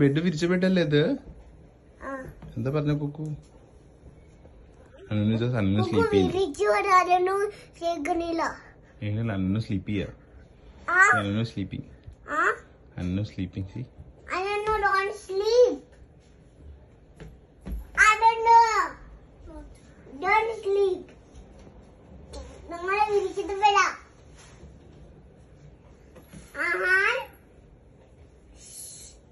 Bed വിരിച്ച ബെഡല്ലേ ഇത്? എന്താ പറഞ്ഞ കുക്കു? സ്ലീപ്പ് സ്ലീപ്പ് ചെയ്യാ. സ്ലീപ്പിംഗ് സ്ലീപ്പിംഗ് സി നമ്മളെ don't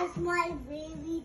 That's my baby.